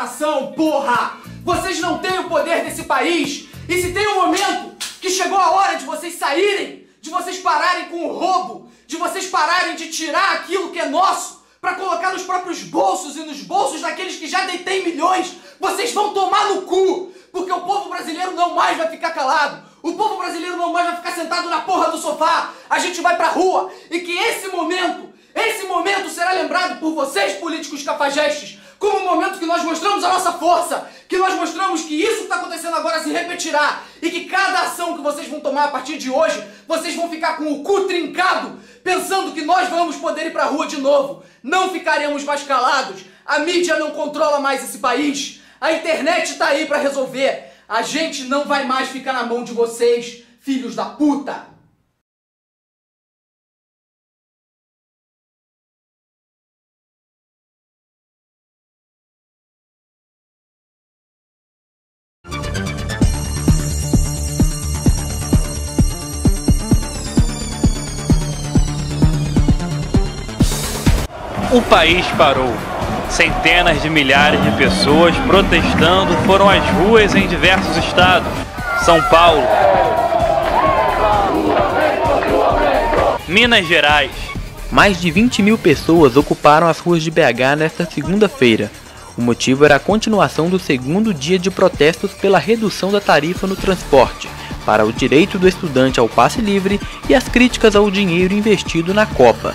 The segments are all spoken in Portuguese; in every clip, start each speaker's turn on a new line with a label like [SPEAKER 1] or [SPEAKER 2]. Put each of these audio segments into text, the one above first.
[SPEAKER 1] nação, porra! Vocês não têm o poder desse país! E se tem um momento que chegou a hora de vocês saírem, de vocês pararem com o roubo, de vocês pararem de tirar aquilo que é nosso para colocar nos próprios bolsos e nos bolsos daqueles que já detêm milhões, vocês vão tomar no cu! Porque o povo brasileiro não mais vai ficar calado! O povo brasileiro não mais vai ficar sentado na porra do sofá! A gente vai pra rua! E que esse momento, esse momento será lembrado por vocês, políticos cafajestes, momento que nós mostramos a nossa força, que nós mostramos que isso que está acontecendo agora se repetirá e que cada ação que vocês vão tomar a partir de hoje, vocês vão ficar com o cu trincado, pensando que nós vamos poder ir para a rua de novo. Não ficaremos mais calados. A mídia não controla mais esse país. A internet está aí para resolver. A gente não vai mais ficar na mão de vocês, filhos da puta.
[SPEAKER 2] O país parou. Centenas de milhares de pessoas protestando foram às ruas em diversos estados. São Paulo, Minas Gerais.
[SPEAKER 3] Mais de 20 mil pessoas ocuparam as ruas de BH nesta segunda-feira. O motivo era a continuação do segundo dia de protestos pela redução da tarifa no transporte, para o direito do estudante ao passe livre e as críticas ao dinheiro investido na Copa.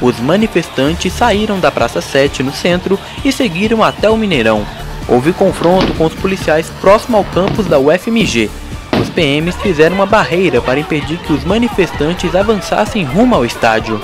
[SPEAKER 3] Os manifestantes saíram da Praça 7 no centro e seguiram até o Mineirão. Houve confronto com os policiais próximo ao campus da UFMG. Os PMs fizeram uma barreira para impedir que os manifestantes avançassem rumo ao estádio.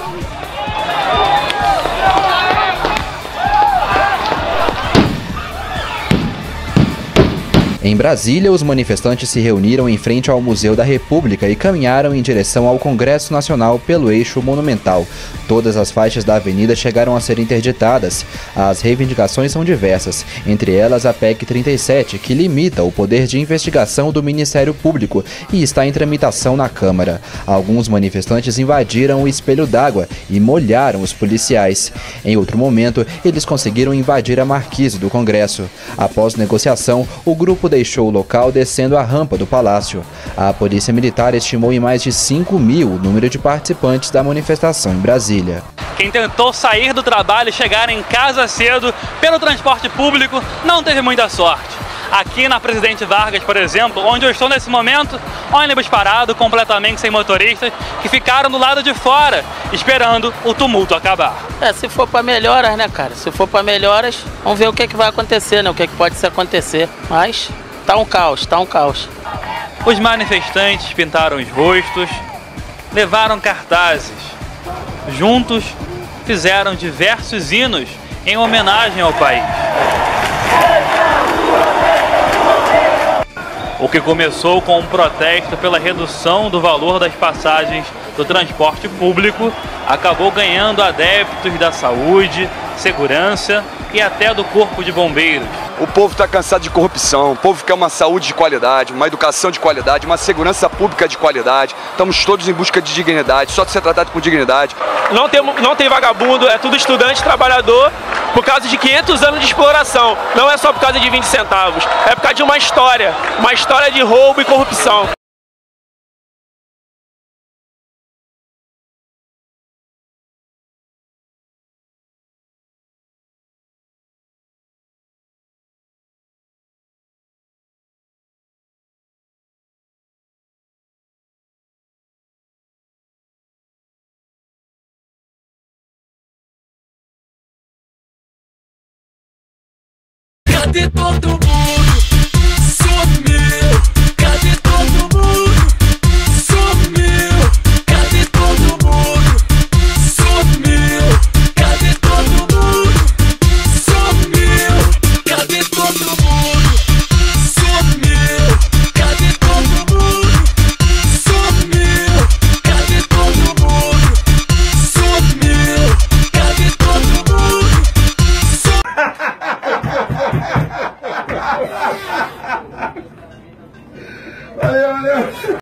[SPEAKER 4] Em Brasília, os manifestantes se reuniram em frente ao Museu da República e caminharam em direção ao Congresso Nacional pelo eixo monumental. Todas as faixas da avenida chegaram a ser interditadas. As reivindicações são diversas, entre elas a PEC 37, que limita o poder de investigação do Ministério Público e está em tramitação na Câmara. Alguns manifestantes invadiram o espelho d'água e molharam os policiais. Em outro momento, eles conseguiram invadir a marquise do Congresso. Após negociação, o grupo deixou o local descendo a rampa do palácio. A Polícia Militar estimou em mais de 5 mil o número de participantes da manifestação em Brasília.
[SPEAKER 2] Quem tentou sair do trabalho e chegar em casa cedo pelo transporte público não teve muita sorte. Aqui na Presidente Vargas, por exemplo, onde eu estou nesse momento, ônibus parado completamente sem motoristas que ficaram do lado de fora esperando o tumulto acabar.
[SPEAKER 5] É, se for para melhoras, né, cara? Se for para melhoras, vamos ver o que, é que vai acontecer, né? O que, é que pode se acontecer. Mas Tá um caos, tá um caos.
[SPEAKER 2] Os manifestantes pintaram os rostos, levaram cartazes. Juntos, fizeram diversos hinos em homenagem ao país. O que começou com um protesto pela redução do valor das passagens do transporte público acabou ganhando adeptos da saúde, segurança e até do corpo de bombeiros.
[SPEAKER 6] O povo está cansado de corrupção, o povo quer uma saúde de qualidade, uma educação de qualidade, uma segurança pública de qualidade. Estamos todos em busca de dignidade, só de ser tratado com dignidade.
[SPEAKER 7] Não tem, não tem vagabundo, é tudo estudante, trabalhador, por causa de 500 anos de exploração. Não é só por causa de 20 centavos, é por causa de uma história, uma história de roubo e corrupção.
[SPEAKER 8] De todo mundo.